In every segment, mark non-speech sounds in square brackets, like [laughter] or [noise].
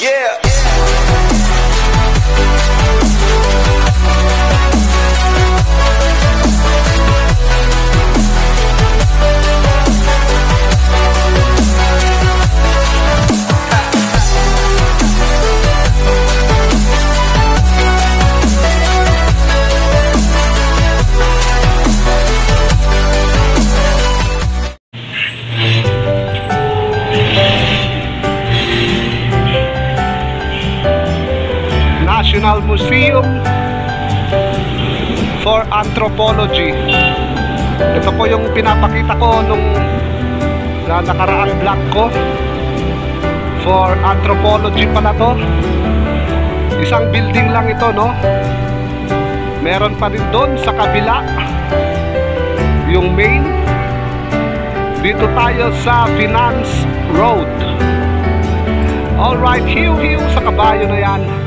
Yeah. Anthropology. Ito po yung pinapakita ko nung na nakaraang vlog ko. For Anthropology pala to. Isang building lang ito, no? Meron pa rin doon sa kabila. Yung main. Dito tayo sa Finance Road. Alright, hiu-hiu sa kabayo na yan.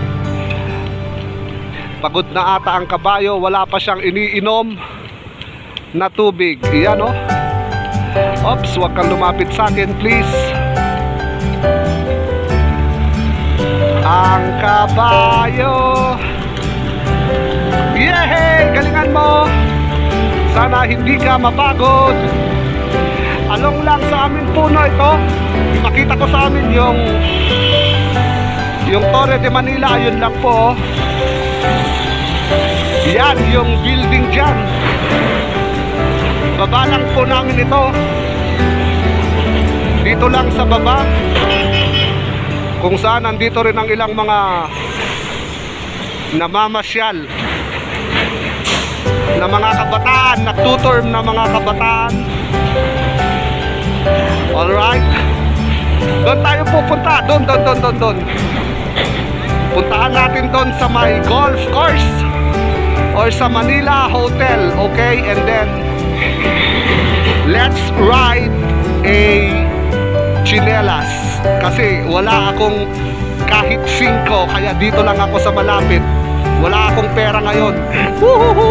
Pagod na ata ang kabayo, wala pa siyang iniinom na tubig. Iyan oh. Ops, wag kang lumapit sa akin, please. Ang kabayo. Yehey! Galingan mo! Sana hindi ka mapagod. Along lang sa aming puno ito. Ipakita ko sa amin yung yung Torre de Manila, ayun lang po. oh. Yan, yung building dyan. Baba lang po namin ito. Dito lang sa baba. Kung saan nandito rin ang ilang mga namamasyal na mga kabataan, nagtutorm na mga kabataan. Alright. Doon tayo pupunta. Doon, doon, doon, doon, doon. Puntahan natin doon sa may golf course or sa Manila Hotel, okay? And then let's ride a chinelas kasi wala akong kahit 5 kaya dito lang ako sa malapit. Wala akong pera ngayon.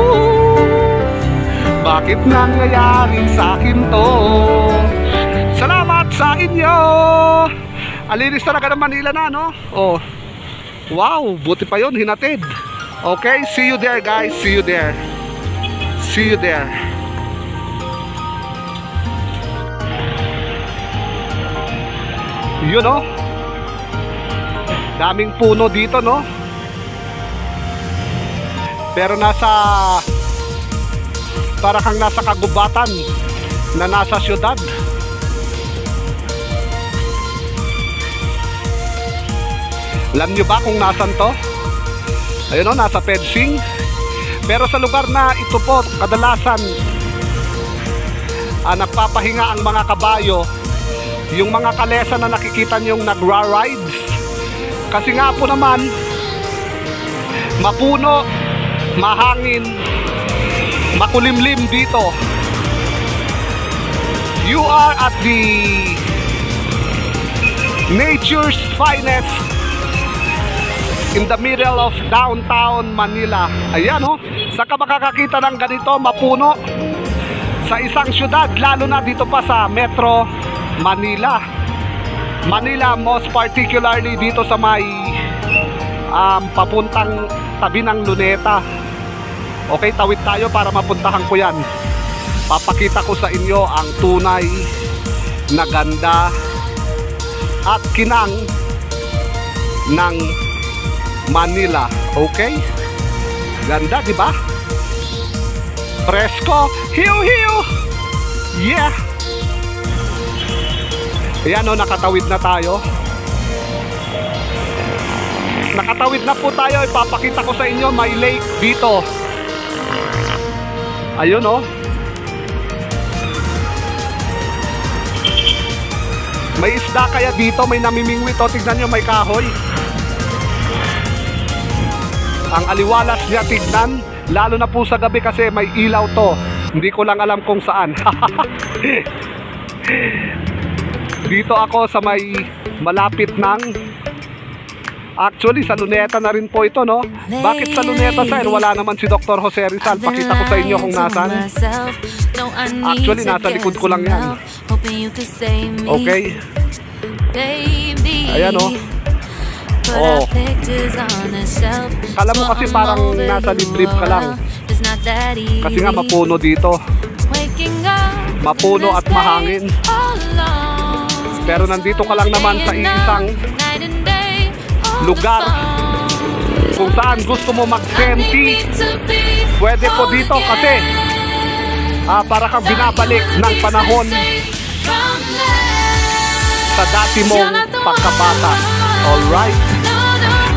[laughs] Bakit nangyayari sa akin to? Salamat sa inyo! Alinis talaga ng Manila na, no? Oh. Wow, buti pa yon hinatid. Okay, see you there guys. See you there. See you there. Yun oh. Daming puno dito no. Pero nasa para kang nasa kagubatan na nasa syudad. Alam nyo ba kung nasan to? Ayun o, nasa Pedsing. Pero sa lugar na ito po, kadalasan ah, nagpapahinga ang mga kabayo. Yung mga kalesa na nakikita nyo yung nagra-rides. Kasi nga po naman, mapuno, mahangin, makulimlim dito. You are at the nature's finest in the middle of downtown Manila. Ayan oh, saan ka makakakita ng ganito, mapuno sa isang syudad, lalo na dito pa sa Metro Manila. Manila, most particularly dito sa may um, papuntang tabi ng Luneta. Okay, tawid tayo para mapuntahan ko yan. Papakita ko sa inyo ang tunay na ganda at kinang ng Manila. Okay? Ganda, di ba? Presko. Hiu, hiu. Yeah. Ayan o, nakatawid na tayo. Nakatawid na po tayo. Ipapakita ko sa inyo, may lake dito. Ayun o. May isda kaya dito, may namimingwit o. Tignan nyo, may kahoy. Ang aliwalas niya tignan, lalo na po sa gabi kasi may ilaw to. Hindi ko lang alam kung saan. [laughs] Dito ako sa may malapit ng Actually, sa Luneta na rin po ito, no? Bakit sa Luneta, sir? Wala naman si Dr. Jose Rizal. Pakita ko sa inyo kung nasan. Actually, nasa likod ko lang yan. Okay? Ayan, oh. Oh. Oh. Kala mo kasi parang nasa liblib ka lang. Kasi nga mapuno dito. Mapuno at mahangin. Pero nandito ka lang naman sa isang lugar kung saan gusto mo mag-senti. Pwede po dito kasi ah, para kang binabalik ng panahon sa dati mong pagkabata. Alright?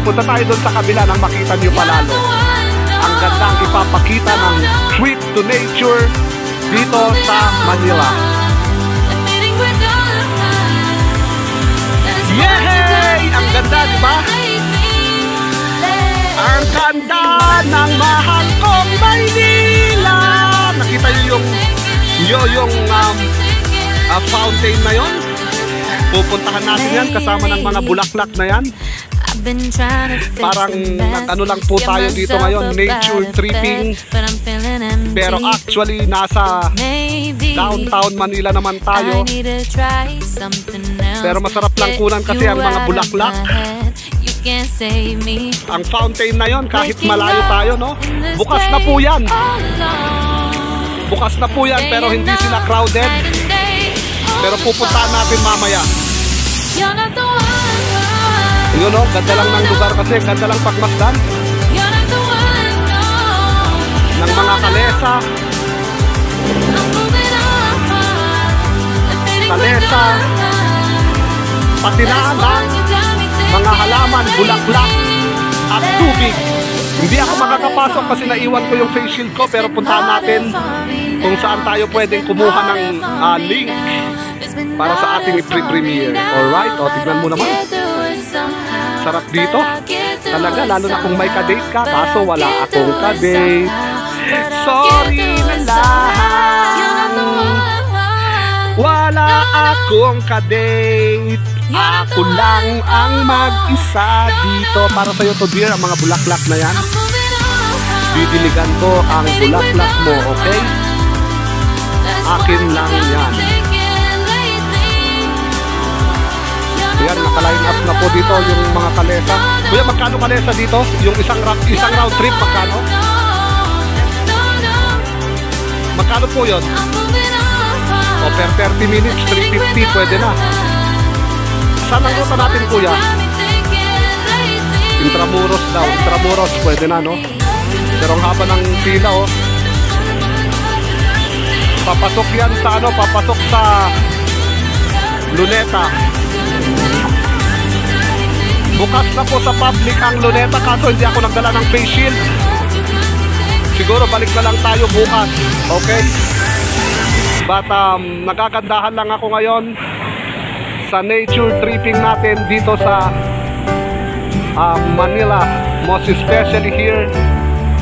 Punta tayo doon sa kabila nang makita niyo palalo. Ang gandang ipapakita ng trip to nature dito sa Manila. Yay! Ang ganda, di ba? Ang ganda ng mahal kong Maynila! Nakita niyo yung yo yung um, ah, fountain na yon? Pupuntahan natin yan kasama ng mga bulaklak na yan. Parang nag-ano lang po tayo dito ngayon, nature tripping. Pero actually, nasa downtown Manila naman tayo. Pero masarap lang kunan kasi ang mga bulaklak. Ang fountain na yon kahit malayo tayo, no? Bukas na po yan. Bukas na po yan pero hindi sila crowded. Pero pupuntahan natin mamaya. Yun, no? Ganda lang ng lugar kasi. Ganda lang pagmasdan ng mga kalesa. Kalesa. Patinaan lang. Mga halaman, bulaklak, at tubig. Hindi ako makakapasok kasi naiwan ko yung face shield ko pero puntahan natin kung saan tayo pwedeng kumuha ng ah, link para sa ating pre-premiere. Alright? O, tignan mo naman. Sarap dito. Talaga, lalo na kung may kadate ka. Kaso wala akong kadate. Sorry na lang. Wala akong kadate. Ako lang ang mag-isa dito. Para sa'yo to dear, ang mga bulaklak na yan. Didiligan ko ang bulaklak mo, okay? Akin lang yan. Yan, naka-line up na po dito yung mga kalesa. Kuya, magkano kalesa dito? Yung isang, isang round trip, magkano? Magkano po yun? O per 30 minutes, 350, pwede na. Saan ang ruta natin, kuya? Intramuros daw. Intramuros, pwede na, no? Pero ang haba ng pila, oh. Papasok yan sa ano, papasok sa Luneta. Bukas na po sa public ang Luneta kaso hindi ako nagdala ng face shield. Siguro balik na lang tayo bukas. Okay? But um, nagagandahan lang ako ngayon sa nature tripping natin dito sa um, Manila. Most especially here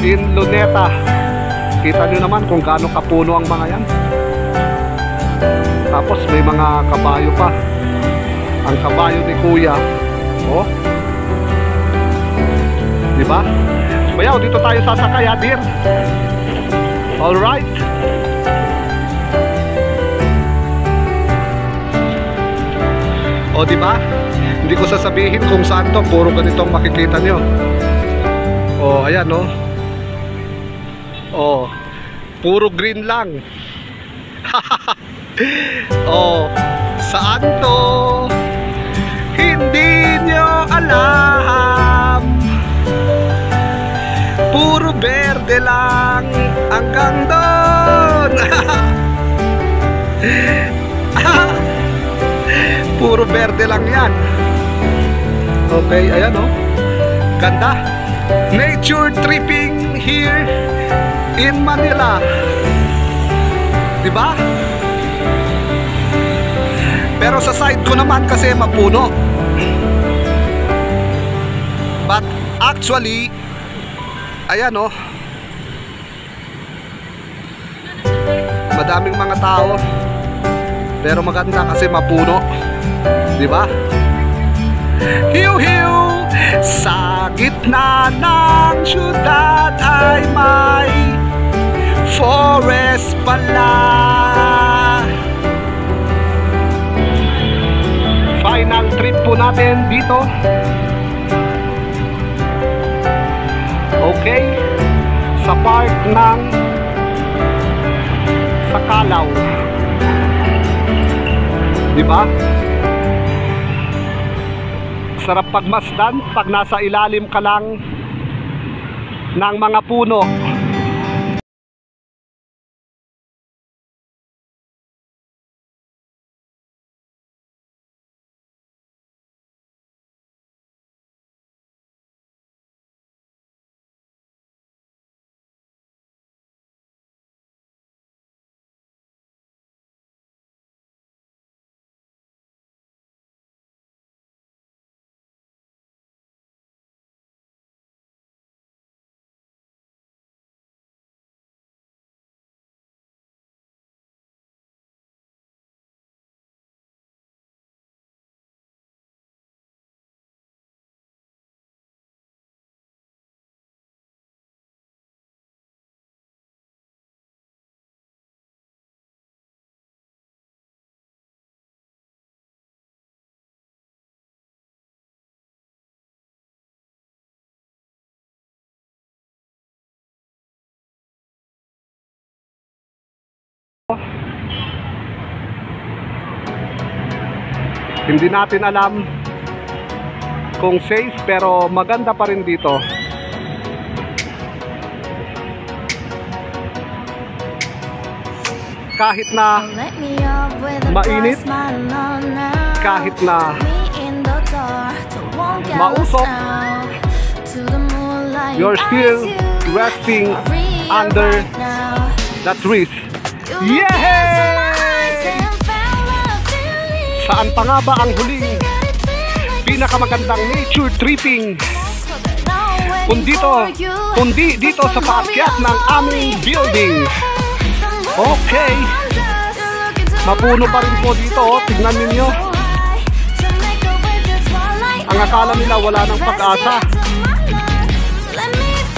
in Luneta. Kita nyo naman kung gaano kapuno ang mga yan. Tapos may mga kabayo pa. Ang kabayo ni Kuya. Oh. Di ba? Bayaw, dito tayo sasakay, ha, dear. Alright. O, di ba? Hindi ko sasabihin kung saan to. Puro ganitong makikita nyo. O, ayan, no? O, puro green lang. [laughs] oh, saan to? Berde lang hanggang doon. [laughs] Puro berde lang yan. Okay, ayan oh. Ganda. Nature tripping here in Manila. Diba? Pero sa side ko naman kasi mapuno. But actually, ayan oh. Madaming mga tao. Pero maganda kasi mapuno. Di ba? Hiu hiu sa gitna ng syudad ay may forest pala. Final trip po natin dito Okay? Sa part ng Sakalaw. Di ba? Sarap pagmasdan pag nasa ilalim ka lang ng mga puno. Hindi natin alam kung safe pero maganda pa rin dito. Kahit na Mainit kahit na mausok you're still resting under the trees. Yehey! Saan pa nga ba ang huling pinakamagandang nature tripping kung dito, kundi dito sa paakyat ng aming building. Okay. Mapuno pa rin po dito, oh. tignan ninyo. Ang akala nila wala ng pag-asa.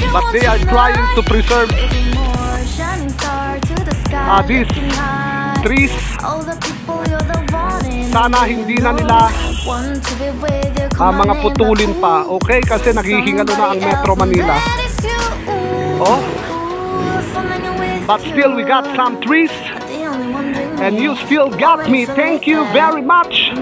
But they are trying to preserve uh, these trees. Sana hindi na nila ah, mga putulin pa, okay? Kasi na ang Metro Manila. Oh, but still we got some trees and you still got me. Thank you very much.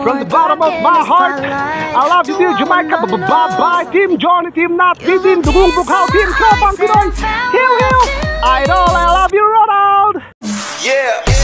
From the bottom of my heart, I love you dear Jamaica. Bye-bye, Team Johnny, Team Nat, Team Dugong Bukhaw, Team Tropang Pinoy. Hill, hill. Idol, I love you, Ronald. Yeah.